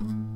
Bye.